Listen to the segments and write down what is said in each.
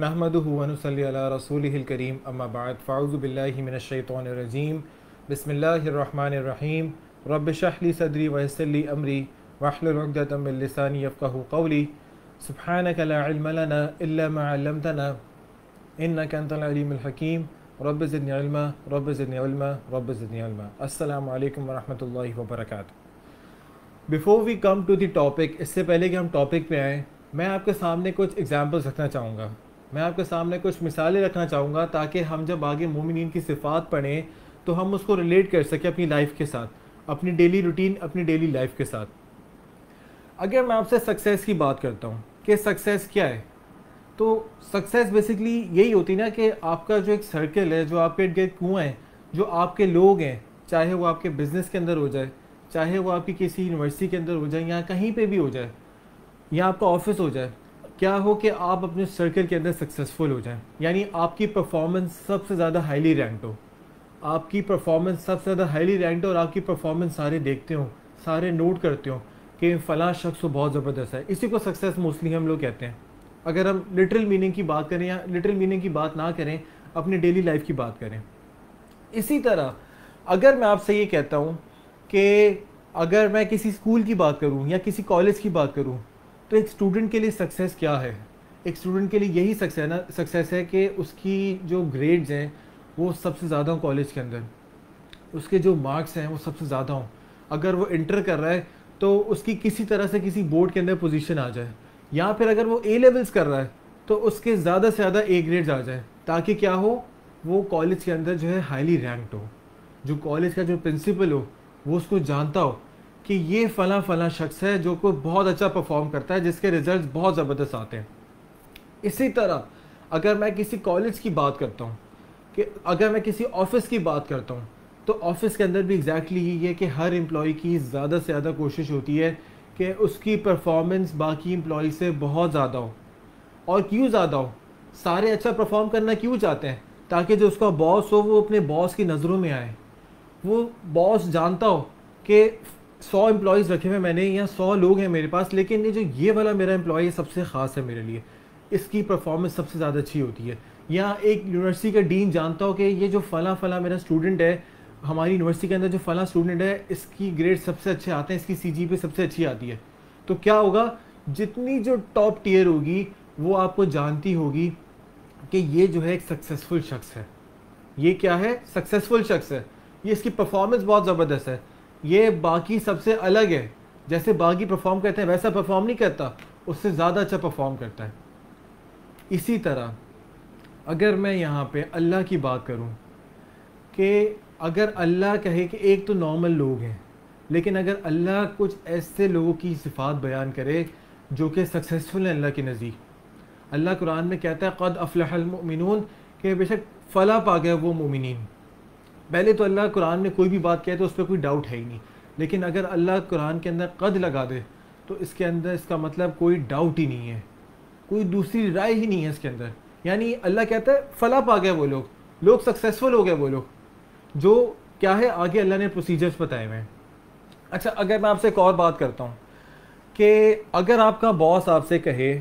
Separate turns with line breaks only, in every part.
नहमदुहु व नसल्ली अला रसूलिहिल करीम अम्मा बाद फ़ाउज़ु बिल्लाहि मिनश शैतानिर रजीम बिस्मिल्लाहिर रहमानिर रहीम रब्ब शरह ली सदरी व यस्सिर ली अमरी वहलुल उक़दतम मिन लिसानी यफ़क़हू क़ौली सुब्हानक ला इल्म लना इल्ला मा 'अल्लमतना इन्नका अंतल अलीमुल हकीम रब्ब ज़िदनी इल्मा रब्ब ज़िदनी इल्मा रब्ब ज़िदनी इल्मा अस्सलामु अलैकुम व रहमतुल्लाहि व बरकातुहू before we come to the topic इससे पहले कि हम टॉपिक पे आएँ, मैं आपके सामने कुछ एग्जांपल्स रखना चाहूँगा। मैं आपके सामने कुछ मिसालें रखना चाहूँगा ताकि हम जब आगे मोमिन की सिफ़ात पढ़ें तो हम उसको रिलेट कर सकें अपनी लाइफ के साथ, अपनी डेली रूटीन अपनी डेली लाइफ के साथ। अगर मैं आपसे सक्सेस की बात करता हूँ कि सक्सेस क्या है तो सक्सेस बेसिकली यही होती है ना कि आपका जो एक सर्कल है, जो आपके इर्द कुआँ हैं, जो आपके लोग हैं, चाहे वो आपके बिज़नेस के अंदर हो जाए, चाहे वो आपकी किसी यूनिवर्सिटी के अंदर हो जाए या कहीं पे भी हो जाए, या आपका ऑफ़िस हो जाए क्या हो कि आप अपने सर्कल के अंदर सक्सेसफुल हो जाएँ? यानी आपकी परफॉर्मेंस सबसे ज़्यादा हाईली रैंक्ड हो। आपकी परफॉर्मेंस सबसे ज़्यादा हाईली रैंक्ड हो और आपकी परफॉर्मेंस सारे देखते हो, सारे नोट करते हो कि फ़लाँ शख्स तो बहुत ज़बरदस्त है। इसी को सक्सेस मोस्टली हम लोग कहते हैं। अगर हम लिटरल मीनिंग की बात करें या लिटरल मीनिंग की बात ना करें, अपनी डेली लाइफ की बात करें। इसी तरह, अगर मैं आपसे ये कहता हूँ कि अगर मैं किसी स्कूल की बात करूँ या किसी कॉलेज की बात करूँ तो एक स्टूडेंट के लिए सक्सेस क्या है? एक स्टूडेंट के लिए यही सक्सेस ना सक्सेस है कि उसकी जो ग्रेड्स हैं, वो सबसे ज़्यादा हों कॉलेज के अंदर। उसके जो मार्क्स हैं, वो सबसे ज़्यादा हों। अगर वो इंटर कर रहा है तो उसकी किसी तरह से किसी बोर्ड के अंदर पोजीशन आ जाए। या फिर अगर वो ए लेवल्स कर रहा है तो उसके ज़्यादा से ज़्यादा ए ग्रेड्स आ जाए, ताकि क्या हो? वो कॉलेज के अंदर जो है हाईली रैंक्ड हो। जो कॉलेज का जो प्रिंसिपल हो, वो उसको जानता हो। कि ये फ़ला फ़ला शख्स है जो को बहुत अच्छा परफॉर्म करता है, जिसके रिज़ल्ट बहुत ज़बरदस्त आते हैं। इसी तरह, अगर मैं किसी कॉलेज की बात करता हूँ, कि अगर मैं किसी ऑफ़िस की बात करता हूँ तो ऑफ़िस के अंदर भी एग्जैक्टली यही है कि हर एम्प्लॉय की ज़्यादा से ज़्यादा कोशिश होती है कि उसकी परफॉर्मेंस बाकी एम्प्लॉय से बहुत ज़्यादा हो। और क्यों ज़्यादा हो? सारे अच्छा परफॉर्म करना क्यों चाहते हैं? ताकि जो उसका बॉस हो, वो अपने बॉस की नज़रों में आए। वो बॉस जानता हो कि सौ एम्प्लॉयज़ रखे हुए मैंने, या सौ लोग हैं मेरे पास, लेकिन ये जो ये वाला मेरा एम्प्लॉय सबसे ख़ास है मेरे लिए। इसकी परफॉर्मेंस सबसे ज़्यादा अच्छी होती है। या एक यूनिवर्सिटी का डीन जानता हो कि ये जो फ़ला फ़ला मेरा स्टूडेंट है, हमारी यूनिवर्सिटी के अंदर जो फ़ला स्टूडेंट है, इसकी ग्रेड सबसे अच्छे आते हैं, इसकी सी जी पे सबसे अच्छी आती है। तो क्या होगा, जितनी जो टॉप टीयर होगी, वो आपको जानती होगी कि ये जो है एक सक्सेसफुल शख्स है। ये क्या है? सक्सेसफुल शख्स है। ये इसकी परफॉर्मेंस बहुत ज़बरदस्त है। ये बाकी सबसे अलग है। जैसे बाकी परफॉर्म करते हैं, वैसा परफॉर्म नहीं करता। उससे ज़्यादा अच्छा परफॉर्म करता है। इसी तरह, अगर मैं यहाँ पे अल्लाह की बात करूँ, कि अगर अल्लाह कहे कि एक तो नॉर्मल लोग हैं, लेकिन अगर अल्लाह कुछ ऐसे लोगों की सिफात बयान करे जो कि सक्सेसफुल हैं अल्लाह के नज़ीक अल्लाह कुरान में कहता है, क़द अफलामिन के बेशक फ़ला पा गया वो मोमिन पहले तो अल्लाह कुरान में कोई भी बात कहे तो उस पर कोई डाउट है ही नहीं। लेकिन अगर अल्लाह कुरान के अंदर कद लगा दे तो इसके अंदर इसका मतलब कोई डाउट ही नहीं है। कोई दूसरी राय ही नहीं है इसके अंदर। यानी अल्लाह कहता है, फला पा गए वो लोग। लोग सक्सेसफुल हो गए वो लोग। जो क्या है, आगे अल्लाह ने प्रोसीजर्स बताए हुए हैं। अच्छा अगर मैं आपसे एक और बात करता हूँ कि अगर आपका बॉस आपसे कहे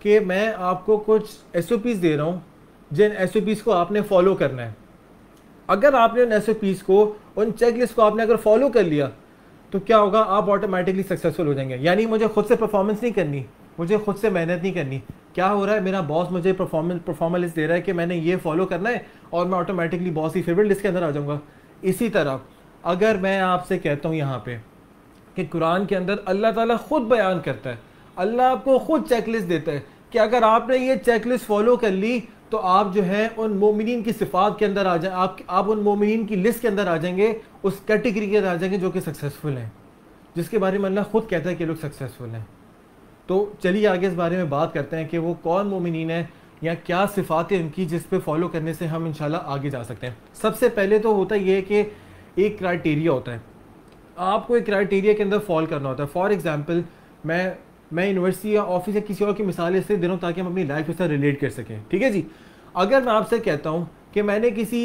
कि मैं आपको कुछ एस दे रहा हूँ, जिन एस को आपने फॉलो करना है अगर आपने उन एस को, उन चेक लिस्ट को आपने अगर फॉलो कर लिया तो क्या होगा? आप ऑटोमेटिकली सक्सेसफुल हो जाएँगे। यानी मुझे खुद से परफॉर्मेंस नहीं करनी, मुझे खुद से मेहनत नहीं करनी। क्या हो रहा है? मेरा बॉस मुझे परफॉर्मेंस परफॉर्मेंस दे रहा है कि मैंने ये फॉलो करना है और मैं ऑटोमेटिकली बॉस की फेवरेट लिस्ट के अंदर आ जाऊँगा। इसी तरह, अगर मैं आपसे कहता हूँ यहाँ पे कि कुरान के अंदर अल्लाह ताला खुद बयान करता है, अल्लाह आपको खुद चेकलिस्ट देता है कि अगर आपने ये चेकलिस्ट फॉलो कर ली तो आप जो है उन मोमिन की सिफात के अंदर आ जाए। आप आप उन मोमिन की लिस्ट के अंदर आ जाएँगे, उस कैटेगरी के अंदर आ जाएँगे जो कि सक्सेसफुल हैं, जिसके बारे में अल्लाह खुद कहता है कि लोग सक्सेसफुल हैं। तो चलिए आगे इस बारे में बात करते हैं कि वो कौन मोमिन है या क्या सिफात है उनकी जिस पे फॉलो करने से हम इंशाल्लाह आगे जा सकते हैं। सबसे पहले तो होता ये है कि एक क्राइटेरिया होता है। आपको एक क्राइटेरिया के अंदर फॉल करना होता है। फॉर एग्ज़ाम्पल मैं मैं यूनिवर्सिटी या ऑफ़िस या किसी और की मिसाल इससे दे रहा हूँ ताकि हम अपनी लाइफ के साथ रिलेट कर सकें। ठीक है जी? अगर मैं आपसे कहता हूँ कि मैंने किसी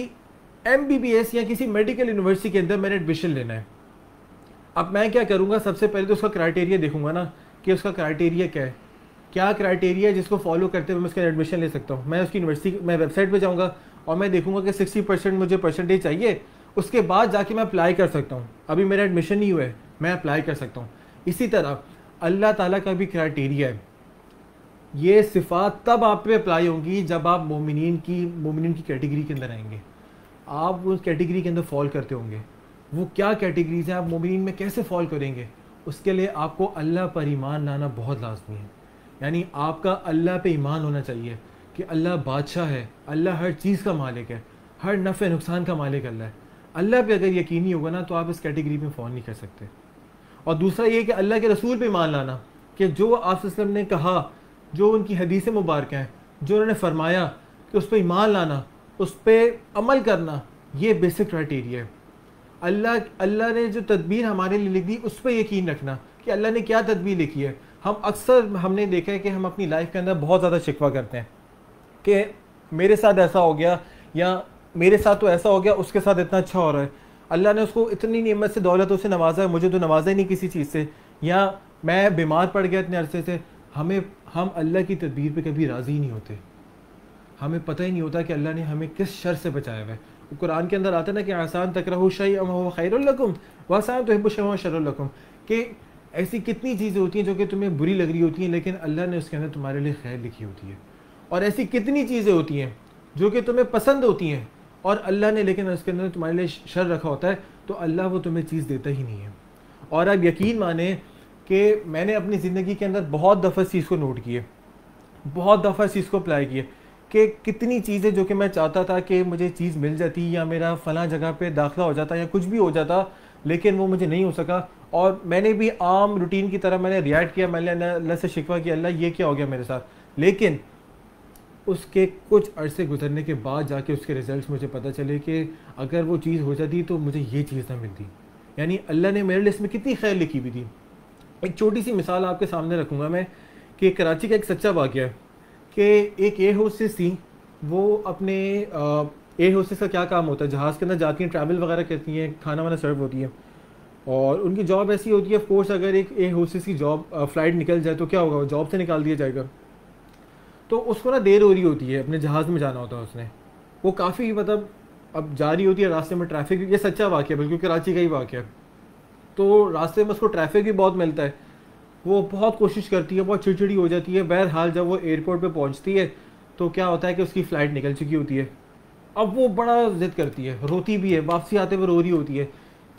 एमबीबीएस या किसी मेडिकल यूनिवर्सिटी के अंदर मैंने एडमिशन लेना है। अब मैं क्या करूँगा? सबसे पहले तो उसका क्राइटेरिया देखूँगा ना कि उसका क्राइटेरिया क्या है। क्या क्राइटेरिया है जिसको फॉलो करते हुए मैं उसका एडमिशन ले सकता हूँ? मैं उसकी यूनिवर्सिटी मैं वेबसाइट पे जाऊँगा और मैं देखूँगा कि सिक्सटी परसेंट मुझे परसेंटेज चाहिए। उसके बाद जाके मैं अप्लाई कर सकता हूँ। अभी मेरा एडमिशन नहीं हुआ है, मैं अप्लाई कर सकता हूँ। इसी तरह अल्लाह ताला का भी क्राइटेरिया है। ये सिफात तब आप पे अप्लाई होंगी जब आप मोमिन की मोमिन की कैटेगरी के अंदर आएँगे। आप उस कैटेगरी के अंदर फॉल करते होंगे। वो क्या कैटेगरीज हैं? आप मोमिन में कैसे फॉल करेंगे? उसके लिए आपको अल्लाह पर ईमान लाना बहुत लाजमी है। यानी आपका अल्लाह पे ईमान होना चाहिए कि अल्लाह बादशाह है, अल्लाह हर चीज़ का मालिक है, हर नफ़े नुकसान का मालिक अल्लाह है। अल्लाह पे अगर यकीनी होगा ना तो आप इस कैटेगरी में फ़ोन नहीं कर सकते। और दूसरा ये कि अल्लाह के रसूल पे ईमान लाना कि जो आप ने कहा जो उनकी हदीस मुबारक हैं, जो उन्होंने फरमाया कि उस पर ईमान लाना, उस पर अमल करना, ये बेसिक क्राइटेरिया है। अल्लाह अल्लाह ने जो तदबीर हमारे लिए लिख दी, उस पर यकीन रखना कि अल्लाह ने क्या तदबीर लिखी है। हम अक्सर, हमने देखा है कि हम अपनी लाइफ के अंदर बहुत ज़्यादा शिकवा करते हैं कि मेरे साथ ऐसा हो गया या मेरे साथ तो ऐसा हो गया, उसके साथ इतना अच्छा हो रहा है। अल्लाह ने उसको इतनी नियमत से दौलत उसे नवाजा है, मुझे तो नवाजा ही नहीं किसी चीज़ से। या मैं बीमार पड़ गया इतने अरसे से हमें, हम अल्लाह की तदबीर पे कभी राज़ी नहीं होते। हमें पता ही नहीं होता कि अल्लाह ने हमें किस शर से बचाया हुआ है। कुरान के अंदर आता है ना कि आसान तक रहो शई खैरकुम व आसान तो शरकुम कि ऐसी कितनी चीज़ें होती हैं जो कि तुम्हें बुरी लग रही होती हैं, लेकिन अल्लाह ने उसके अंदर तुम्हारे लिए खैर लिखी होती है। और ऐसी कितनी चीज़ें होती हैं जो कि तुम्हें पसंद होती हैं, और अल्लाह ने लेकिन उसके अंदर तुम्हारे लिए शर रखा होता है तो अल्लाह वो तुम्हें चीज़ देता ही नहीं है। और आप यकीन माने कि मैंने अपनी ज़िंदगी के अंदर बहुत दफ़ा इस चीज़ को नोट किए, बहुत दफ़ा इस चीज़ को अप्लाई किए कि कितनी चीज़ें जो कि मैं चाहता था कि मुझे चीज़ मिल जाती या मेरा फ़लाँ जगह पे दाखिला हो जाता या कुछ भी हो जाता, लेकिन वो मुझे नहीं हो सका। और मैंने भी आम रूटीन की तरह मैंने रिएक्ट किया, मैंने अल्लाह से शिकवा किया अल्लाह ये क्या हो गया मेरे साथ। लेकिन उसके कुछ अरसे गुजरने के बाद जाके उसके रिज़ल्ट मुझे पता चले कि अगर वो चीज़ हो जाती तो मुझे ये चीज़ ना मिलती। यानी अल्लाह ने मेरे लिए इसमें कितनी खैर लिखी हुई थी। एक छोटी सी मिसाल आपके सामने रखूँगा मैं कि कराची का एक सच्चा वाक्य है कि एक एयर होस्टेस थी वो अपने एयर होस्टेस का क्या काम होता है? जहाज़ के अंदर जाती हैं ट्रैवल वगैरह करती हैं, खाना वाना सर्व होती है। और उनकी जॉब ऐसी होती है ऑफ़ कोर्स अगर एक एयर होस्टेस की जॉब फ़्लाइट निकल जाए तो क्या होगा? जॉब से निकाल दिया जाएगा। तो उसको ना देर हो रही होती है, अपने जहाज़ में जाना होता है उसने। वो काफ़ी मतलब अब जा रही होती है, रास्ते में ट्रैफ़िक ये सच्चा वाक्य है बिल्कुल कराची का ही वाक्य है। तो रास्ते में उसको ट्रैफ़िक भी बहुत मिलता है। वो बहुत कोशिश करती है, बहुत चिड़चिड़ी हो जाती है। बहरहाल जब वो एयरपोर्ट पे पहुँचती है तो क्या होता है कि उसकी फ़्लाइट निकल चुकी होती है। अब वो बड़ा ज़िद करती है, रोती भी है, वापसी आते हुए रो रही होती है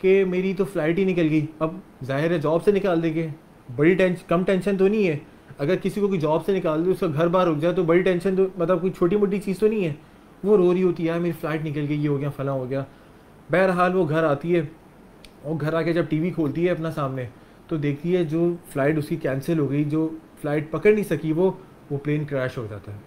कि मेरी तो फ़्लाइट ही निकल गई। अब ज़ाहिर है जॉब से निकाल देंगे। बड़ी टेंशन कम टेंशन तो नहीं है। अगर किसी को कोई जॉब से निकाल दे, उसका घर बार रुक जाए तो बड़ी टेंशन तो मतलब कोई छोटी मोटी चीज़ तो नहीं है। वो रो रही होती है मेरी फ़्लाइट निकल गई, ये हो गया, फला हो गया। बहरहाल वो घर आती है। और घर आके जब टीवी खोलती है अपना सामने तो देखती है जो फ़्लाइट उसकी कैंसिल हो गई, जो फ़्लाइट पकड़ नहीं सकी वो वो प्लेन क्रैश हो जाता है।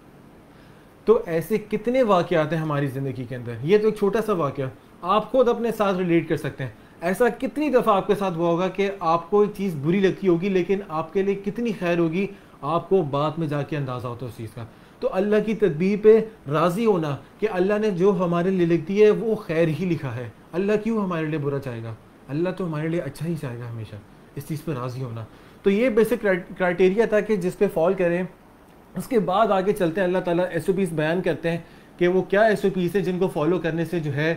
तो ऐसे कितने वाक़ात हैं हमारी ज़िंदगी के अंदर? ये तो एक छोटा सा वाक़ आप खुद अपने साथ रिलेट कर सकते हैं। ऐसा कितनी दफ़ा आपके साथ हुआ होगा कि आपको एक चीज़ बुरी लगती होगी, लेकिन आपके लिए कितनी खैर होगी, आपको बाद में जाके अंदाज़ा होता है उस चीज़ का। तो अल्लाह की तदबीर पे राज़ी होना कि अल्लाह ने जो हमारे लिए लिख दी है, वो खैर ही लिखा है। अल्लाह क्यों हमारे लिए बुरा चाहेगा? अल्लाह तो हमारे लिए अच्छा ही चाहेगा हमेशा, इस चीज़ पर राज़ी होना। तो ये बेसिक क्राइटेरिया था कि जिस पे फॉल करें, उसके बाद आगे चलते हैं। अल्लाह ताला एस बयान करते हैं कि वो क्या एस है जिनको फॉलो करने से जो है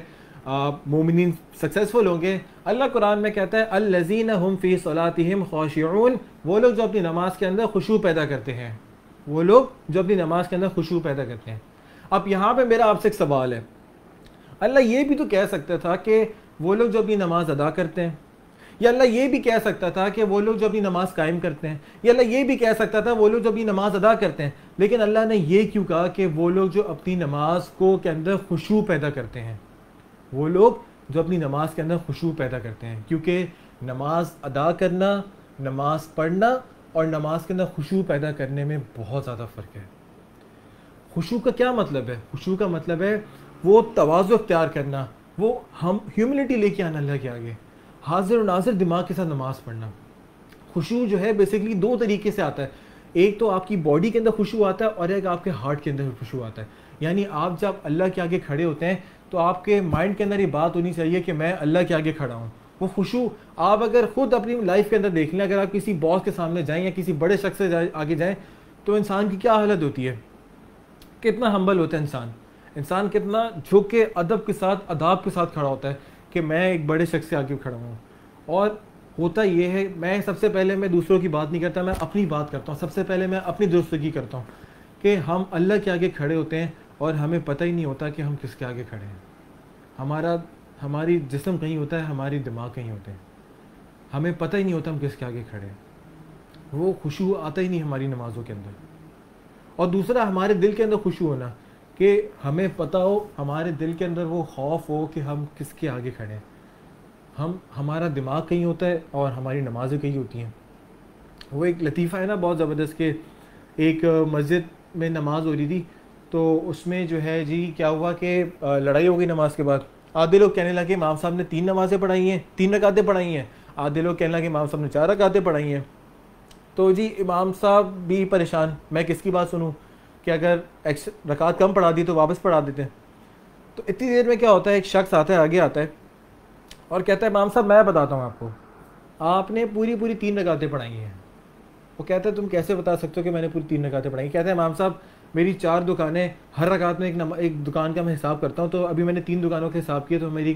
मोमिन सक्सेसफुल होंगे। अल्लाह कुरान में कहता है, अल्लजीन हम फ़ी सलातिम खौशियन वो लोग जो अपनी नमाज़ के अंदर खुशबू पैदा करते हैं। वो लोग जो अपनी नमाज़ के अंदर खुशबू पैदा करते हैं। अब यहाँ पे मेरा आपसे एक सवाल है। अल्लाह ये भी तो कह सकता था कि वो लोग जो अपनी नमाज़ अदा करते हैं, या अल्लाह ये भी कह सकता था कि वो लोग जो अपनी नमाज़ कायम करते हैं, या अल्लाह ये भी कह सकता था वो लोग जो अपनी नमाज़ अदा करते हैं, लेकिन अल्लाह ने ये क्यों कहा कि वो लोग जो अपनी नमाज़ को के अंदर खुशबू पैदा करते हैं? वो लोग जो अपनी नमाज़ के अंदर खुशबू पैदा करते हैं, क्योंकि नमाज़ अदा करना, नमाज़ पढ़ना और नमाज़ के अंदर खुशबू पैदा करने में बहुत ज़्यादा फ़र्क है। खुशबू का क्या मतलब है? खुशबू का मतलब है वो तोज़ु अख्तियार करना वो हम ह्यूमिलिटी लेके आना अल्लाह के आगे। हाजिर नाजिर दिमाग के साथ नमाज़ पढ़ना। खुशू जो है बेसिकली दो तरीके से आता है। एक तो आपकी बॉडी के अंदर खुशू आता है और एक आपके हार्ट के अंदर खुशू आता है। यानी आप जब अल्लाह के आगे खड़े होते हैं तो आपके माइंड के अंदर ये बात होनी चाहिए कि मैं अल्लाह के आगे खड़ा हूँ। वो खुशू आप अगर खुद अपनी लाइफ के अंदर देख लें, अगर आप किसी बॉस के सामने जाएँ या किसी बड़े शख्स से आगे जाएँ तो इंसान की क्या हालत होती है? कितना हम्बल होता है इंसान। इंसान कितना झुक के अदब के साथ, अदाब के साथ खड़ा होता है कि मैं एक बड़े शख्स के आगे खड़ा हूँ। और होता ये है, मैं सबसे पहले मैं दूसरों की बात नहीं करता, मैं अपनी बात करता हूँ। सबसे पहले मैं अपनी दुरुस्तगी करता हूँ कि हम अल्लाह के आगे खड़े होते हैं और हमें पता ही नहीं होता कि हम किसके आगे खड़े हैं। हमारा, हमारी जिसम कहीं होता है, हमारी दिमाग कहीं होते हैं। हमें पता ही नहीं होता हम किसके आगे खड़े हैं। वो खुशबू आता ही नहीं हमारी नमाज़ों के अंदर। और दूसरा, हमारे दिल के अंदर खुशबू होना कि हमें पता हो, हमारे दिल के अंदर वो खौफ हो कि हम किसके आगे खड़े हैं। हम, हमारा दिमाग कहीं होता है और हमारी नमाज़ें कहीं होती हैं। वो एक लतीफ़ा है ना बहुत ज़बरदस्त के एक मस्जिद में नमाज़ हो रही थी तो उसमें जो है जी क्या हुआ कि लड़ाई हो गई नमाज़ के बाद। आधे लोग कहने लगे, इमाम साहब ने तीन नमाज़ें पढ़ाई हैं, तीन रकातें पढ़ाई हैं। आधे लोग कहने लगे, इमाम साहब ने चार रकातें पढ़ाई हैं। तो जी, इमाम साहब भी परेशान, मैं किसकी बात सुनूँ? कि अगर एक्स रकात कम पढ़ा दी तो वापस पढ़ा देते हैं। तो इतनी देर में क्या होता है, एक शख्स आता है, आगे आता है और कहता है इमाम साहब, मैं बताता हूँ आपको। आपने पूरी पूरी तीन रकातें पढ़ाई हैं। वो कहता है, तुम कैसे बता सकते हो कि मैंने पूरी तीन रकातें पढ़ाई? कहते हैं इमाम साहब, मेरी चार दुकानें, हर रकात में एक नंबर एक दुकान का मैं हिसाब करता हूँ तो अभी मैंने तीन दुकानों के हिसाब किए तो मेरी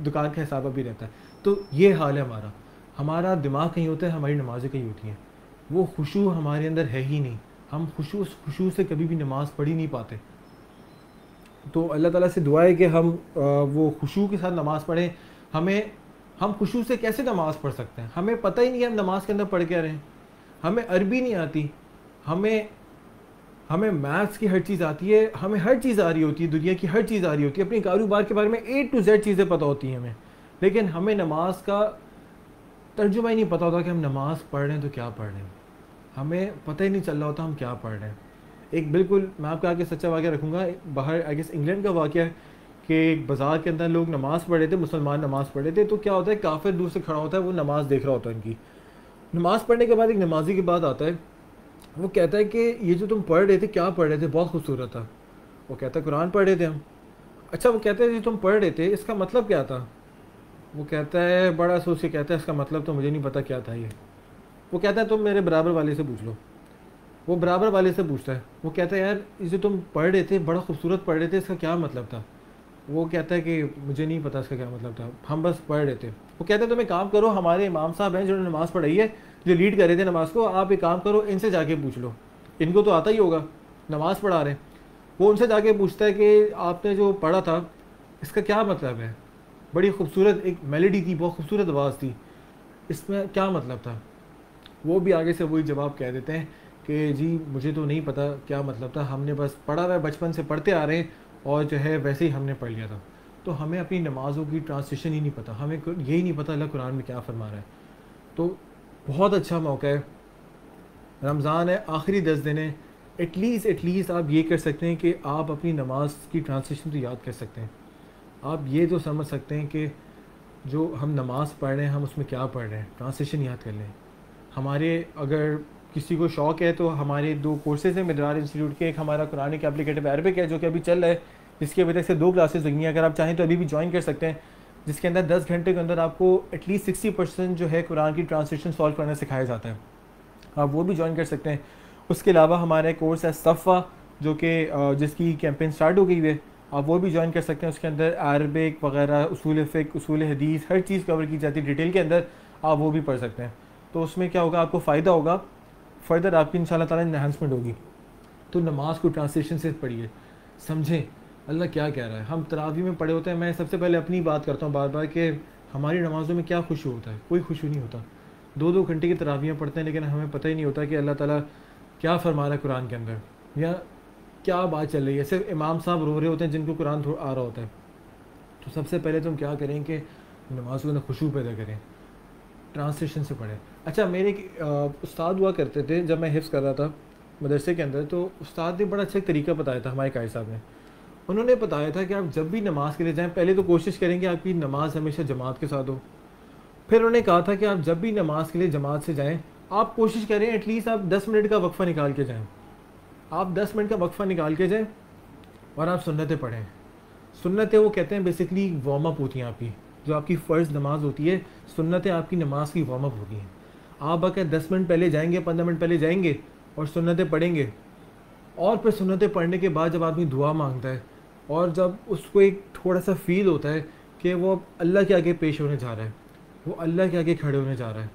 दुकान का हिसाब अभी रहता है। तो ये हाल है हमारा। हमारा दिमाग कहीं होता है, हमारी नमाज़ें कहीं होती हैं। वो खुशू हमारे अंदर है ही नहीं। हम खुशू खुशू से कभी भी नमाज़ पढ़ ही नहीं पाते। तो अल्लाह ताला से दुआ है कि हम वो खुशू के साथ नमाज़ पढ़ें। हमें, हम खुशू से कैसे नमाज़ पढ़ सकते हैं? हमें पता ही नहीं है हम नमाज़ के अंदर पढ़ क्या रहे हैं। हमें अरबी नहीं आती। हमें हमें मैथ्स की हर चीज़ आती है। हमें हर चीज़ आ रही होती है। दुनिया की हर चीज़ आ रही होती है। अपने कारोबार के बारे में ए टू जेड चीज़ें पता होती हैं हमें। लेकिन हमें नमाज़ का तर्जुमा ही नहीं पता होता कि हम नमाज़ पढ़ रहे हैं तो क्या पढ़ रहे हैं। हमें पता ही नहीं चल रहा होता हम क्या पढ़ रहे हैं। एक बिल्कुल, मैं आपके आगे सच्चा वाक्य रखूँगा, बाहर आई गेस इंग्लैंड का वाक्य है कि एक बाज़ार के अंदर लोग नमाज़ पढ़ रहे थे, मुसलमान नमाज़ पढ़ रहे थे तो क्या होता है काफ़ी दूर से खड़ा होता है, वो नमाज़ देख रहा होता है इनकी नमाज़ पढ़ने के बाद एक नमाजी की बात आता है, वो कहता है कि ये जो तुम पढ़ रहे थे, क्या पढ़ रहे थे, बहुत खूबसूरत था। वो कहता है, कुरान पढ़ रहे थे हम। अच्छा वो कहते हैं जो तुम पढ़ रहे थे, इसका मतलब क्या था? वो कहता है, बड़ा सोच के कहता है, इसका मतलब तो मुझे नहीं पता क्या था ये। वो कहता है, तुम मेरे बराबर वाले से पूछ लो। वो बराबर वाले से पूछता है। वो कहता है, यार, इसे तुम पढ़ रहे थे, बड़ा खूबसूरत पढ़ रहे थे, इसका क्या मतलब था? वो कहता है कि, मुझे नहीं पता इसका क्या मतलब था। हम बस पढ़ रहे थे। वो कहते हैं, तुम एक काम करो, हमारे इमाम साहब हैं जिन्होंने नमाज़ पढ़ाई है, जो लीड कर रहे थे नमाज़ को, आप एक काम करो, इनसे जाके पूछ लो। इनको तो आता ही होगा, नमाज़ पढ़ा रहे वो उनसे जाके पूछता है कि, आपने जो पढ़ा था, इसका क्या मतलब है? बड़ी खूबसूरत, एक मेलेडी थी, बहुत खूबसूरत आवाज़ थी। इसमें क्या मतलब था? वो भी आगे से वही जवाब कह देते हैं कि जी, मुझे तो नहीं पता क्या मतलब था। हमने बस पढ़ा हुआ बचपन से पढ़ते आ रहे हैं और जो है वैसे ही हमने पढ़ लिया था। तो हमें अपनी नमाज़ों की ट्रांसलेशन ही नहीं पता। हमें यही नहीं पता अल्लाह कुरान में क्या फरमा रहा है। तो बहुत अच्छा मौका है। रमज़ान है, आखिरी दस दिन है। एटलीस्ट एटलीस्ट आप ये कर सकते हैं कि आप अपनी नमाज़ की ट्रांसलेशन तो याद कर सकते हैं। आप ये तो समझ सकते हैं कि जो हम नमाज़ पढ़ रहे हैं, हम उसमें क्या पढ़ रहे हैं। ट्रांसलेशन याद कर लें। हमारे अगर किसी को शौक़ है तो हमारे दो कोर्सेज हैं मदरार इंस्टीट्यूट के, एक हमारा कुरान के एप्लीकेटिव अरबिक है, जो कि अभी चल रहा है, जिसकी वजह से दो क्लासेस लगी हैं, अगर आप चाहें तो अभी भी ज्वाइन कर सकते हैं, जिसके अंदर दस घंटे के अंदर आपको एटलीस्ट सिक्सटी परसेंट जो है कुरान की ट्रांसलेशन सॉल्व करना सिखाया जाता है। आप वो भी ज्वाइन कर सकते हैं। उसके अलावा हमारा एक कोर्स है सफ़ा जो कि जिसकी कैंपेन स्टार्ट हो गई है, आप वो भी ज्वाइन कर सकते हैं। उसके अंदर अरबिक वगैरह उसूल फ़िक उसूल हदीस हर चीज़ कवर की जाती है डिटेल के अंदर, आप वो भी पढ़ सकते हैं। तो उसमें क्या होगा? आपको फ़ायदा होगा। फर्दर आपकी इन ताला इन्हांसमेंट होगी। तो नमाज़ को ट्रांसलेशन से पढ़िए। समझें, अल्लाह क्या कह रहा है? हम तरावी में पढ़े होते हैं। मैं सबसे पहले अपनी बात करता हूँ बार बार कि हमारी नमाज़ों में क्या खुशू होता है? कोई खुशू नहीं होता। दो दो घंटे की तरावियाँ पढ़ते हैं, लेकिन हमें पता ही नहीं होता कि अल्लाह ताला क्या फरमा रहा है कुरान के अंदर। या क्या बात चल रही है? सिर्फ़ इमाम साहब रो रहे होते हैं जिनको कुरान आ रहा होता है। तो सबसे पहले तुम क्या करें कि नमाज़ों में खुशबू पैदा करें। ट्रांसलेशन से पढ़ें। अच्छा मेरे उस्ताद हुआ करते थे जब मैं हिफ्स कर रहा था मदरसे के अंदर तो उस्ताद ने बड़ा अच्छा तरीका बताया था हमारे कायद साहब ने। उन्होंने बताया था कि आप जब भी नमाज़ के लिए जाएँ, पहले तो कोशिश करें कि आपकी नमाज़ हमेशा जमात के साथ हो। फिर उन्होंने कहा था कि आप जब भी नमाज़ के लिए जमात से जाएँ, आप कोशिश करें एटलीस्ट आप दस मिनट का वक्फ़ा निकाल के जाएँ। आप दस मिनट का वक्फ़ा निकाल के जाएँ और आप सुन्नतें पढ़ें। सुन्नतें वो कहते हैं बेसिकली वार्म अप होती हैं आपकी। जो आपकी फ़र्ज़ नमाज़ होती है, सुन्नतें आपकी नमाज़ की वार्म अप होती हैं। आप अगर दस मिनट पहले जाएँगे, पंद्रह मिनट पहले जाएँगे और सुन्नतें पढ़ेंगे। और फिर सुन्नतें पढ़ने के बाद जब आदमी दुआ माँगता है और जब उसको एक थोड़ा सा फील होता है कि वो अब अल्लाह के आगे पेश होने जा रहा है, वो अल्लाह के आगे खड़े होने जा रहा है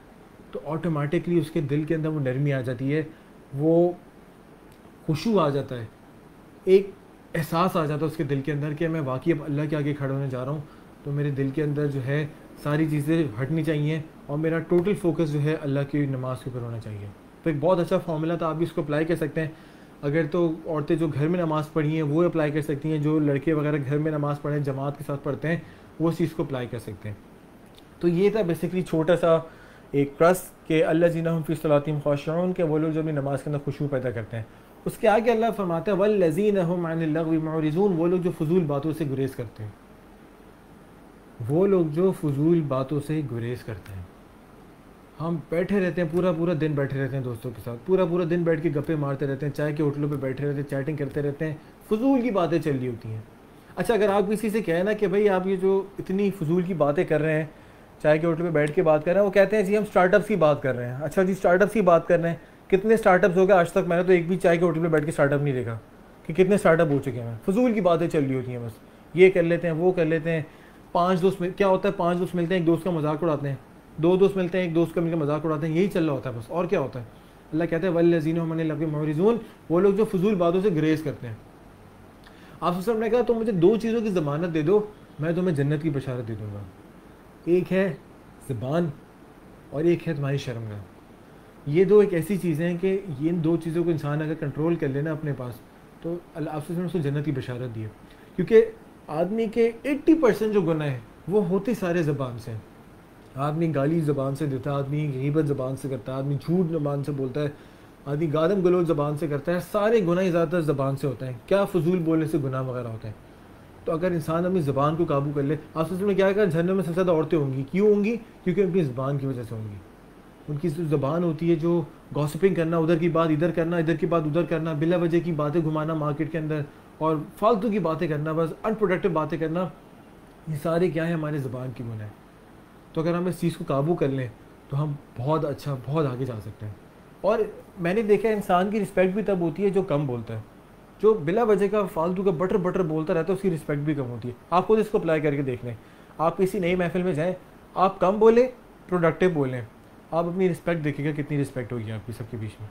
तो ऑटोमेटिकली उसके दिल के अंदर वो नरमी आ जाती है, वो खुशू आ जाता है, एक एहसास आ जाता है उसके दिल के अंदर कि मैं वाकई अब अल्लाह के आगे खड़े होने जा रहा हूँ। तो मेरे दिल के अंदर जो है सारी चीज़ें हटनी चाहिए और मेरा टोटल फोकस जो है अल्लाह की नमाज़ के ऊपर होना चाहिए। तो एक बहुत अच्छा फॉर्मूला था, आप भी इसको अप्लाई कर सकते हैं। अगर तो औरतें जो घर में नमाज़ पढ़ी हैं, वो अप्लाई कर सकती हैं, जो लड़के वगैरह घर में नमाज़ पढ़ें जमात के साथ पढ़ते हैं, वो चीज़ को अप्लाई कर सकते हैं। तो ये था बेसिकली छोटा सा एक ट्रस्ट के अल्लाह जीना हम फ़ीसलातीम ख़ुशन के, वो लोग जो अपनी नमाज़ के अंदर खुशबू पैदा करते हैं। उसके आगे अल्लाह फरमाता है वल लजीन मौरिजून वो लोग जो फजूल बातों से गुरेज करते हैं। वो लोग जो फजूल बातों से गुरेज करते हैं। हम बैठे रहते हैं पूरा पूरा दिन बैठे रहते हैं दोस्तों के साथ। पूरा पूरा दिन बैठ के गप्पे मारते रहते हैं, चाय के होटलों पे बैठे रहते हैं, चैटिंग करते रहते हैं। फजूल की बातें चल रही होती हैं। अच्छा अगर आप किसी से कहें ना कि भाई आप ये जो इतनी फजूल की बातें कर रहे हैं, चाय के होटल पर बैठ के बात कर रहे हैं, वो कहते हैं, जी, हम स्टार्टअप्स की बात कर रहे हैं। अच्छा जी स्टार्टअप्स की बात कर रहे हैं। कितने स्टार्टअप्स हो गए? आज तक मैंने तो एक भी चाय के होटल पे बैठ के स्टार्टअप नहीं देखा कि कितने स्टार्टअप हो चुके हैं। फजूल की बातें चल रही होती हैं बस। ये कर लेते हैं, वो कर लेते हैं। पाँच दोस्त क्या होता है, पाँच दोस्त मिलते हैं, एक दोस्त का मज़ाक उड़ाते हैं। दो दोस्त मिलते हैं, एक दोस्त का मिलकर मज़ाक उड़ाते हैं, यही चल रहा होता है बस। और क्या होता है? अल्लाह कहते हैं, वल्लजीन मन लगे मौरिजून वो लोग जो फजूल बातों से ग्रेज करते हैं। आप सबने कहा तो मुझे दो चीज़ों की ज़मानत दे दो, मैं तुम्हें जन्नत की बशारत दे दूँगा। एक है ज़बान और एक है तुम्हारी शर्मगा ये दो एक ऐसी चीज़ें हैं कि इन दो चीज़ों को इंसान अगर कंट्रोल कर लेना अपने पास तो अल्लाह ने उसको जन्नत की बशारत दी है। क्योंकि आदमी के 80 परसेंट जो गुनाह है, वो होते सारे ज़बान से हैं। आदमी गाली ज़बान से देता है, आदमी गीबत ज़बान से करता है, आदमी झूठ ज़बान से बोलता है, आदमी गादम गलोच ज़बान से करता है, सारे गुनाह ज़्यादातर ज़बान से होते हैं। क्या फजूल बोलने से गुनाह वगैरह होते हैं? तो अगर इंसान अपनी ज़बान को काबू कर ले, आप में क्या कर झरने में सबसे ज़्यादा औरतें होंगी? क्यों होंगी? क्योंकि उनकी ज़बान की वजह से होंगी। उनकी ज़बान होती है, जो गॉसिपिंग करना, उधर की बात इधर करना, इधर की बात उधर करना, बिला वजह की बातें घुमाना मार्केट के अंदर और फालतू की बातें करना, बस अनप्रोडक्टिव बातें करना, ये सारे क्या है हमारे ज़बान की गुनाह तो अगर हम इस चीज़ को काबू कर लें तो हम बहुत अच्छा बहुत आगे जा सकते हैं। और मैंने देखा इंसान की रिस्पेक्ट भी तब होती है जो कम बोलता है। जो बिला वजह का फालतू का बटर बटर बोलता रहता है, उसकी रिस्पेक्ट भी कम होती है। आप खुद इसको अप्लाई करके देख लें। आप किसी नई महफिल में जाएँ, आप कम बोलें प्रोडक्टिव बोलें। आप अपनी रिस्पेक्ट देखिएगा, कितनी रिस्पेक्ट होगी आपकी सबके बीच में।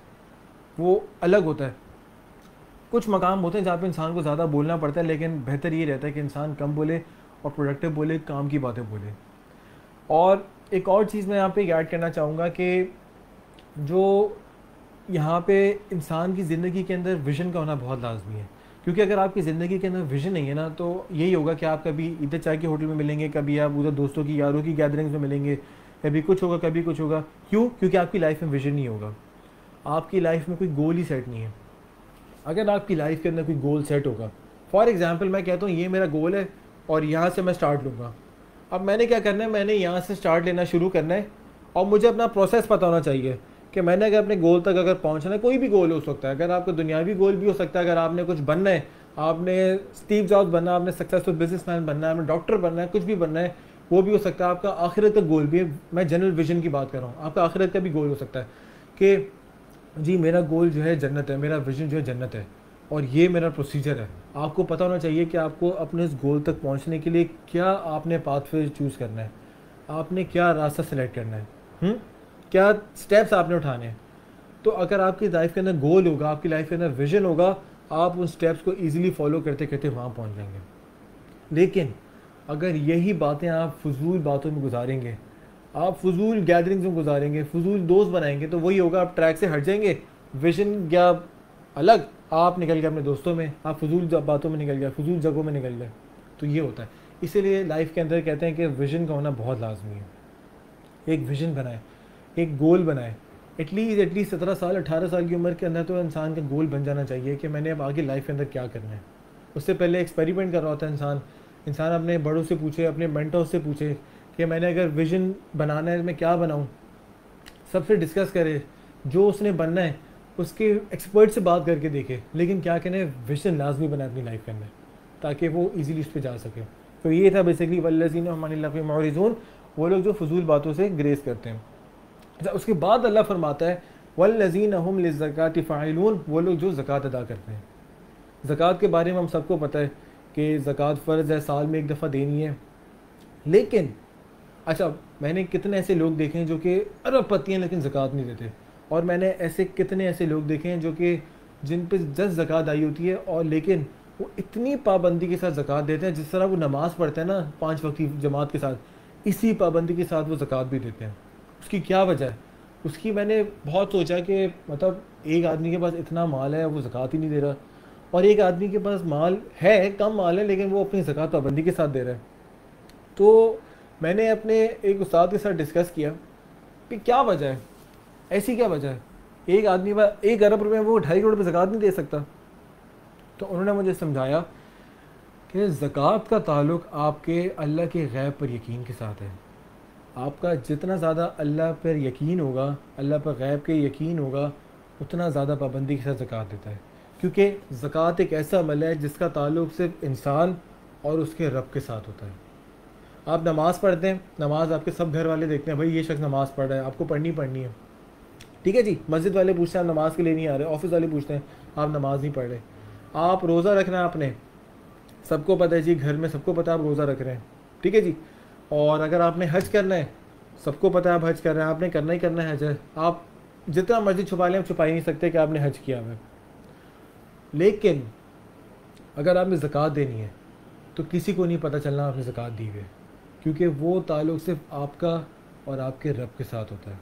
वो अलग होता है। कुछ मकाम होते हैं जहाँ पे इंसान को ज़्यादा बोलना पड़ता है, लेकिन बेहतर ये रहता है कि इंसान कम बोले और प्रोडक्टिव बोले, काम की बातें बोले। और एक और चीज़ मैं यहाँ पे ऐड करना चाहूँगा कि जो यहाँ पे इंसान की ज़िंदगी के अंदर विज़न का होना बहुत लाजमी है। क्योंकि अगर आपकी ज़िंदगी के अंदर विज़न नहीं है ना तो यही होगा कि आप कभी इधर चाय के होटल में मिलेंगे, कभी आप उधर दोस्तों की, यारों की गैदरिंग्स में मिलेंगे, कभी कुछ होगा, कभी कुछ होगा। क्यों? क्योंकि आपकी लाइफ में विज़न नहीं होगा। आपकी लाइफ में कोई गोल ही सेट नहीं है। अगर आपकी लाइफ के अंदर कोई गोल सेट होगा फॉर एग्ज़ाम्पल मैं कहता हूँ, ये मेरा गोल है और यहाँ से मैं स्टार्ट लूँगा। अब मैंने क्या करना है? मैंने यहाँ से स्टार्ट लेना शुरू करना है और मुझे अपना प्रोसेस पता होना चाहिए कि मैंने अगर अपने गोल तक अगर पहुँचना है, कोई भी गोल हो सकता है। अगर आपका दुनियावी गोल भी हो सकता है, अगर आपने कुछ बनना है, आपने स्टीव जॉब्स बनना है, आपने सक्सेसफुल बिजनेसमैन बनना है, आपने डॉक्टर बनना है, कुछ भी बनना है, वो भी हो सकता है। आपका आखिरत का गोल भी है। मैं जनरल विजन की बात कर रहा हूँ। आपका आखिरत का भी गोल हो सकता है कि जी, मेरा गोल जो है जन्नत है, मेरा विजन जो है जन्नत है और ये मेरा प्रोसीजर है आपको पता होना चाहिए कि आपको अपने इस गोल तक पहुँचने के लिए क्या आपने पाथवे चूज़ करना है, आपने क्या रास्ता सेलेक्ट करना है हुँ? हम्म? क्या स्टेप्स आपने उठाने हैं तो अगर आपकी लाइफ के अंदर गोल होगा, आपकी लाइफ के अंदर विजन होगा, आप उन स्टेप्स को ईजिली फॉलो करते करते वहाँ पहुँच जाएँगे लेकिन अगर यही बातें आप फजूल बातों में गुजारेंगे आप फजूल गैदरिंग्स में गुजारेंगे, फजूल दोस्त बनाएँगे तो वही होगा, आप ट्रैक से हट जाएँगे। विजन क्या अलग? आप निकल गए अपने दोस्तों में, आप फजूल बातों में निकल गए, फजूल जगहों में निकल गए। तो ये होता है। इसीलिए लाइफ के अंदर कहते हैं कि विजन का होना बहुत लाजमी है। एक विजन बनाए, एक गोल बनाए। एटलीस्ट एटलीस्ट सत्रह साल, अठारह साल की उम्र के अंदर तो इंसान का गोल बन जाना चाहिए कि मैंने अब आगे लाइफ के अंदर क्या करना है। उससे पहले एक्सपेरिमेंट कर रहा होता है इंसान। इंसान अपने बड़ों से पूछे, अपने मेंटों से पूछे कि मैंने अगर विजन बनाना है, मैं क्या बनाऊँ? सबसे डिस्कस करे, जो उसने बनना है, उसके एक्सपर्ट से बात करके देखे। लेकिन क्या कहने विजन लाजमी बनाए अपनी लाइफ के अंदर, ताकि वो इजीली उस पर जा सके। तो ये था बेसिकली वल्लजीन हमारे मौरिजून, वो लोग जो फजूल बातों से ग्रेस करते हैं। अच्छा उसके बाद अल्लाह फरमाता है वल लजीन हम ज़क़ात फ़ाइलून, वो लोग जो ज़क़़त अदा करते हैं। ज़क़़त के बारे में हम सबको पता है कि ज़क़़त फ़र्ज़ है, साल में एक दफ़ा देनी है। लेकिन अच्छा मैंने कितने ऐसे लोग देखे हैं जो कि अरब अरबपति हैं लेकिन ज़क़़त नहीं देते? और मैंने ऐसे कितने ऐसे लोग देखे हैं जो कि जिन पर जस ज़क़़त आई होती है और लेकिन वो इतनी पाबंदी के साथ ज़क़़त देते हैं, जिस तरह वो नमाज़ पढ़ते हैं ना पाँच वक्त की जमात के साथ, इसी पाबंदी के साथ वो ज़क़़त भी देते हैं। उसकी क्या वजह? है उसकी मैंने बहुत सोचा कि मतलब एक आदमी के पास इतना माल है, वो ज़क़़त ही नहीं दे रहा। और एक आदमी के पास माल है, कम माल है, लेकिन वो अपनी ज़क़़त पाबंदी के साथ दे रहा है। तो मैंने अपने एक उस्ताद के साथ डिस्कस किया कि क्या वजह है? ऐसी क्या वजह है? एक आदमी एक अरब रुपये वो ढाई करोड़ रुपये जक़ात नहीं दे सकता। तो उन्होंने मुझे समझाया कि ज़क़़त का ताल्लुक़ आपके अल्लाह के गैब पर यकीन के साथ है। आपका जितना ज़्यादा अल्लाह पर यकीन होगा, अल्लाह पर गैब के यकीन होगा, उतना ज़्यादा पाबंदी के साथ ज़क़़त देता है। क्योंकि ज़क़़त एक ऐसा अमल है जिसका ताल्लुक़ सिर्फ़ इंसान और उसके रब के साथ होता है। आप नमाज़ पढ़ते हैं, नमाज़ आपके सब घर वाले देखते हैं, भाई ये शख्स नमाज़ पढ़ रहा है, आपको पढ़नी पढ़नी है। ठीक है जी, मस्जिद वाले पूछते हैं, आप नमाज़ के लिए नहीं आ रहे, ऑफ़िस वाले पूछते हैं, आप नमाज़ नहीं पढ़ रहे। आप रोज़ा रखना है आपने सबको पता है जी, घर में सबको पता है आप रोज़ा रख रहे हैं। ठीक है जी, और अगर आपने हज करना है, सबको पता है आप हज कर रहे हैं, आपने करना ही करना है हज, आप जितना मर्ज़ी छुपा लें, आप छुपा ही नहीं सकते कि आपने हज किया है। लेकिन, अगर आपने ज़क़़त देनी है तो किसी को नहीं पता चलना आपने ज़क़़त दी हुई है। क्योंकि वो ताल्लुक़ सिर्फ़ आपका और आपके रब के साथ होता है।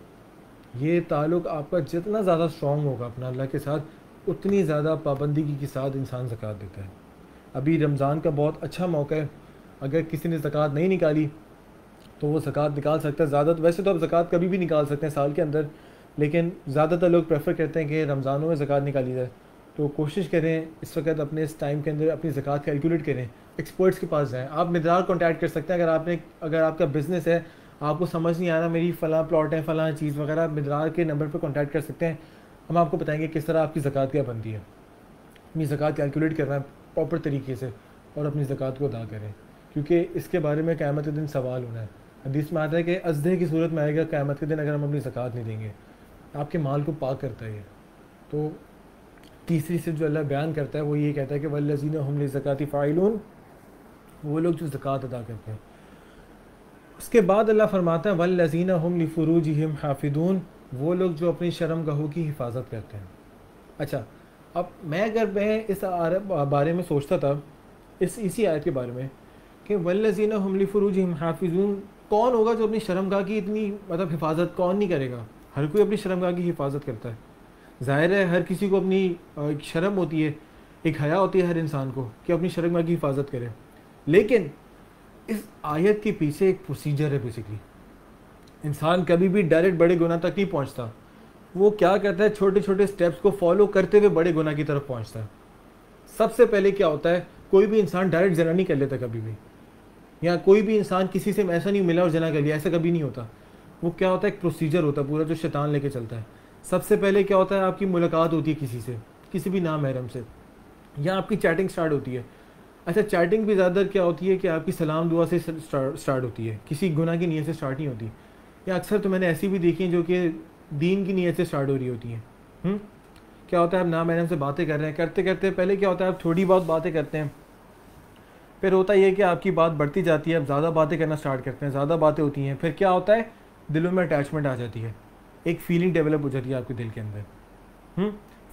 ये ताल्लुक़ आपका जितना ज़्यादा स्ट्रॉन्ग होगा अपना अल्लाह के साथ, उतनी ज़्यादा पाबंदी के साथ इंसान ज़क़़त देता है। अभी रमज़ान का बहुत अच्छा मौका है। अगर किसी ने ज़क़़त नहीं निकाली तो वो ज़क़़त निकाल सकता है। ज़्यादा वैसे तो आप ज़क़़त कभी भी निकाल सकते हैं साल के अंदर, लेकिन ज़्यादातर लोग प्रेफर करते हैं कि रमज़ानों में ज़क़़त निकाली जाए। तो कोशिश करें इस वक्त अपने इस टाइम के अंदर अपनी ज़क़़त कैलकुलेट करें। एक्सपर्ट्स के पास जाएँ। आप मिदरार कॉन्टैक्ट कर सकते हैं। अगर आपने, अगर आपका बिज़नेस है, आपको समझ नहीं आ रहा मेरी फ़लाँ प्लॉट है, फ़लाँ चीज़ वगैरह, आप मिदरार के नंबर पर कॉन्टैक्ट कर सकते हैं। हम आपको बताएँगे किस तरह आपकी ज़क़़त क्या बनती है। अपनी ज़क़़त कैलकुलेट करना है प्रॉपर तरीके से और अपनी ज़क़़त को अदा करें। क्योंकि इसके बारे में क़्यामत के दिन सवाल होना है। हदीस में आता है कि अजदे की सूरत में आएगा, क़्यामत के दिन अगर हम अपनी ज़क़़त नहीं देंगे। आपके माल को पाक करता है तो तीसरी से जो अल्लाह बयान करता है, वो ये कहता है कि वल्लजीन हमल ज़क़ाती फ़ाइलून। वो लोग जो ज़क़़त अदा करते हैं। उसके बाद अल्लाह फरमाता है, वल्लजीन हम फ़रूज हम हाफिदून वो लोग जो अपनी शर्म गहों की हिफाजत करते हैं। अच्छा अब मैं अगर मैं इस बारे में सोचता था, इस, इसी आयत के बारे में, कि वल्लजीन हमली फ़रूज हाफिजून, कौन होगा जो अपनी शर्मगाह की इतनी मतलब हिफाजत कौन नहीं करेगा? हर कोई अपनी शर्मगाह की हिफाजत करता है। ज़ाहिर है, हर किसी को अपनी एक शर्म होती है, एक हया होती है हर इंसान को कि अपनी शर्मगाह की हिफाजत करे। लेकिन इस आयत के पीछे एक प्रोसीजर है बेसिकली इंसान कभी भी डायरेक्ट बड़े गुना तक नहीं पहुँचता। वो क्या करता है छोटे छोटे स्टेप्स को फॉलो करते हुए बड़े गुना की तरफ़ पहुँचता है। सबसे पहले क्या होता है, कोई भी इंसान डायरेक्ट जना नहीं कर लेता कभी भी। या कोई भी इंसान किसी से ऐसा नहीं मिला और जना कर लिया, ऐसा कभी नहीं होता। वो क्या होता है, एक प्रोसीजर होता है पूरा जो शैतान लेके चलता है। सबसे पहले क्या होता है, आपकी मुलाकात होती है किसी से, किसी भी नाम महरम से, या आपकी चैटिंग स्टार्ट होती है। अच्छा चैटिंग भी ज़्यादातर क्या होती है कि आपकी सलाम दुआ से स्टार्ट होती है, किसी गुना की नीयत से स्टार्ट नहीं होती। या अक्सर तो मैंने ऐसी भी देखी हैं जो कि दीन की नीयत से स्टार्ट हो रही होती हैं। हम्म? क्या होता है, आप नाम मैडम से बातें कर रहे हैं, करते करते पहले क्या होता है, आप थोड़ी बहुत बातें करते हैं। फिर होता यह कि आपकी बात बढ़ती जाती है, आप ज़्यादा बातें करना स्टार्ट करते हैं, ज़्यादा बातें होती हैं। फिर क्या होता है, दिलों में अटैचमेंट आ जाती है। एक फीलिंग डेवलप हो जाती है आपके दिल के अंदर।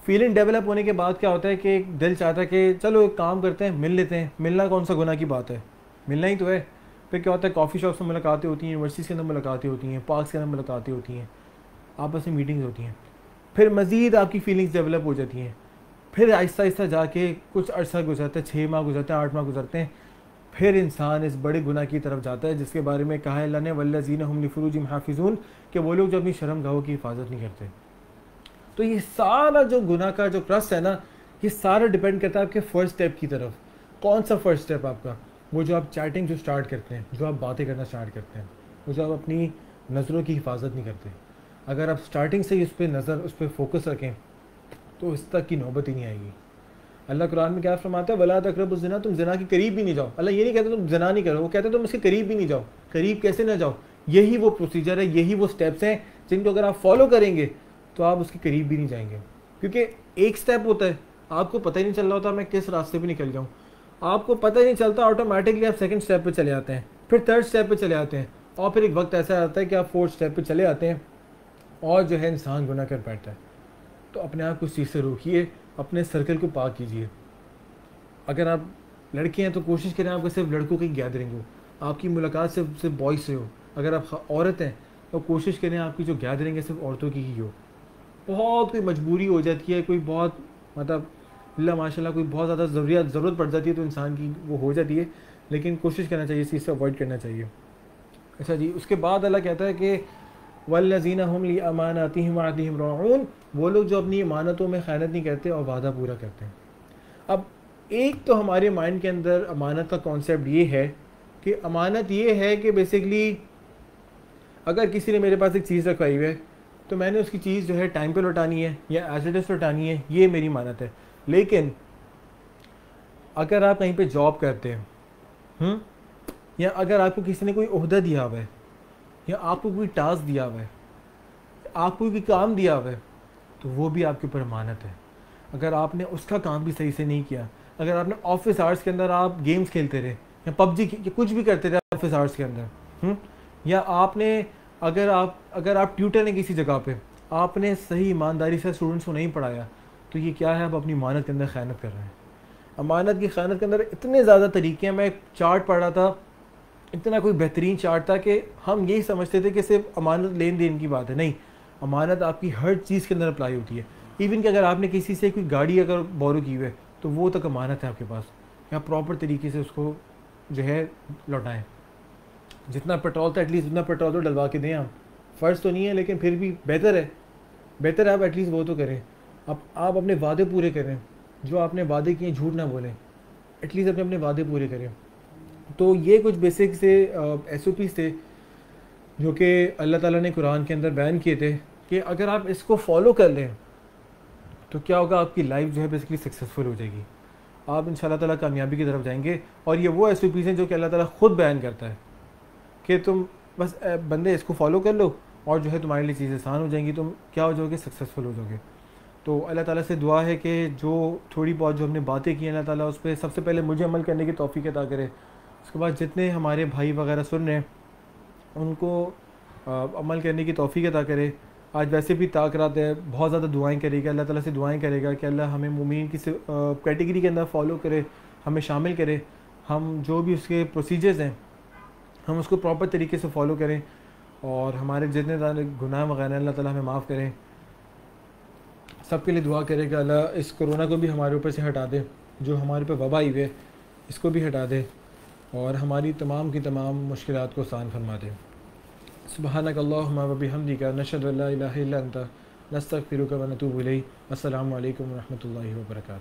फीलिंग हम्म? डेवलप होने के बाद क्या होता है कि दिल चाहता है कि चलो एक काम करते हैं, मिल लेते हैं। मिलना कौन सा गुना की बात है? मिलना ही तो है। फिर क्या होता है कॉफ़ी शॉप्स में मुलाकातें होती हैं यूनिवर्सिटीज़ के अंदर मुलाकातें होती हैं पार्क्स के अंदर मुलाकातें होती हैं, आपस में मीटिंग्स होती हैं। फिर मज़ीद आपकी फीलिंग्स डेवलप हो जाती हैं। फिर आहिस्ता आहिस्ता जाके कुछ अर्सा गुजरता है छः माह गुजरते हैं, आठ माह गुजरते हैं फिर इंसान इस बड़े गुना की तरफ़ जाता है, जिसके बारे में कहा है अल्लाह ने वल्लजीन हम फ़रूज हाफिजून कि वो लोग जो अपनी शर्म गाहों की हिफाजत नहीं करते। तो ये सारा जो गुना का जो क्रस है ना, ये सारा डिपेंड करता है आपके फ़र्स्ट स्टेप की तरफ़। कौन सा फ़र्स्ट स्टेप आपका? वो जो आप चैटिंग जो स्टार्ट करते हैं, जो आप बातें करना स्टार्ट करते हैं, वो जो आप अपनी नज़रों की हिफाजत नहीं करते। अगर आप स्टार्टिंग से ही उस पर नज़र, उस पर फोकस रखें तो इस तक की नौबत ही नहीं आएगी। अल्लाह कुरान में क्या फरमाता है, वला तकरब जना तुम जना के करीब भी नहीं जाओ। अल्लाह ये नहीं कहते तुम जना नहीं करो, वो कहते तुम इसके करीब भी नहीं जाओ। करीब कैसे ना जाओ? यही वो प्रोसीजर है, यही वो स्टेप्स हैं जिनको अगर आप फॉलो करेंगे तो आप उसके करीब भी नहीं जाएँगे। क्योंकि एक स्टेप होता है, आपको पता ही नहीं चल रहा होता मैं किस रास्ते पर निकल जाऊँ। आपको पता ही नहीं चलता ऑटोमेटिकली आप सेकेंड स्टेप पर चले आते हैं, फिर थर्ड स्टेप पर चले आते हैं, और फिर एक वक्त ऐसा आता है कि आप फोर्थ स्टेप पर चले आते हैं, और जो है इंसान गुना कर बैठता है। तो अपने आप को उस चीज़ से रोकिए अपने सर्कल को पाक कीजिए। अगर आप लड़के हैं तो कोशिश करें आपको सिर्फ़ लड़कों की गैदरिंग हो आपकी मुलाकात सिर्फ़ सिर्फ़ बॉयज़ से हो। अगर आप औरत हैं तो कोशिश करें आपकी जो गैदरिंग है सिर्फ़ औरतों की ही हो। बहुत कोई मजबूरी हो जाती है, कोई बहुत मतलब अल्लाह माशाल्लाह कोई बहुत ज़्यादा ज़रूरियात, ज़रूरत पड़ जाती है तो इंसान की वो हो जाती है। लेकिन कोशिश करना चाहिए इस चीज़ से अवॉइड करना चाहिए। अच्छा जी, उसके बाद अल्लाह कहता है कि वल्लजीन हम ली वो लोग जो अपनी अमानतों में खयानत नहीं करते और वादा पूरा करते हैं। अब एक तो हमारे माइंड के अंदर अमानत का कॉन्सेप्ट ये है कि अमानत ये है कि बेसिकली अगर किसी ने मेरे पास एक चीज़ रखवाई है तो मैंने उसकी चीज़ जो है टाइम पे लौटानी है या एज इट इज़ लौटानी है ये मेरी मानत है। लेकिन अगर आप कहीं पे जॉब करते हैं हम्म, या अगर आपको किसी ने कोई अहदा दिया हुआ है या आपको कोई टास्क दिया हुआ है आपको कोई काम दिया हुआ है तो वो भी आपके ऊपर अमानत है अगर आपने उसका काम भी सही से नहीं किया अगर आपने ऑफ़िस आवर्स के अंदर आप गेम्स खेलते रहे या पबजी कुछ भी करते रहे ऑफ़िस आवर्स के अंदर हुँ? हम्म, या आपने अगर आप अगर आप ट्यूटर हैं किसी जगह पे आपने सही ईमानदारी से स्टूडेंट्स को नहीं पढ़ाया तो ये क्या है आप अपनी मानत के अंदर खयानत कर रहे हैं अमानत की खयानत के अंदर इतने ज़्यादा तरीके हैं मैं एक चार्ट पढ़ रहा था इतना कोई बेहतरीन चार्ट था कि हम यही समझते थे कि सिर्फ़ अमानत लेन देन की बात है, नहीं। अमानत आपकी हर चीज़ के अंदर अप्लाई होती है। इवन कि अगर आपने किसी से कोई गाड़ी अगर बोरो की हुई है तो वो तक अमानत है आपके पास। या प्रॉपर तरीके से उसको जो है लौटाएँ। जितना पेट्रोल था एटलीस्ट उतना पेट्रोल तो डलवा के दें आप। फ़र्ज़ तो नहीं है, लेकिन फिर भी बेहतर है। बेहतर है आप एटलीस्ट वो तो करें। अब आप अपने वादे पूरे करें। जो आपने वादे किए झूठ ना बोलें। एटलीस्ट अपने अपने वादे पूरे करें। तो ये कुछ बेसिक से एस थे, जो कि अल्लाह ताला ने कुरान के अंदर बैन किए थे कि अगर आप इसको फॉलो कर लें तो क्या होगा, आपकी लाइफ जो है बेसिकली सक्सेसफुल हो जाएगी। आप इन ताला कामयाबी की तरफ़ जाएँगे, और ये वो एस हैं जो कि अल्लाह ताला ख़ुद बयान करता है कि तुम बस बंदे इसको फॉलो कर लो और जो है तुम्हारे लिए चीज़ें आसान हो जाएँगी, तुम क्या हो जाओगे सक्सेसफुल हो जाओगे। तो अल्लाह ताला से दुआ है कि जो थोड़ी बहुत जो हमने बातें की अल्लाह ताला उस पर सबसे पहले मुझे अमल करने की तोफ़ी अदा करे उसके बाद जितने हमारे भाई वगैरह सुन रहे हैं उनको आ, अमल करने की तोफ़ी अदा करे। आज वैसे भी ताक रात है बहुत ज़्यादा दुआएँ करेगा अल्लाह ताला से दुआएँ करेगा कि अल्लाह हमें मुमीन की कैटेगरी के अंदर फॉलो करे हमें शामिल करे। हम जो भी उसके प्रोसीजर्स हैं हम उसको प्रॉपर तरीके से फॉलो करें और हमारे जितने गुनाह वगैरह अल्लाह ताला हमें माफ़ करें। सबके लिए दुआ करेगा अल्लाह इस कोरोना को भी हमारे ऊपर से हटा दे जो हमारे ऊपर वबा आई हुई है इसको भी हटा दे। और हमारी तमाम की तमाम मुश्किल को आसान फरमा दे। सुबहानक अल्लाबी हमदी का नशद नस्तक फ़िर व असल वरहमल वर्का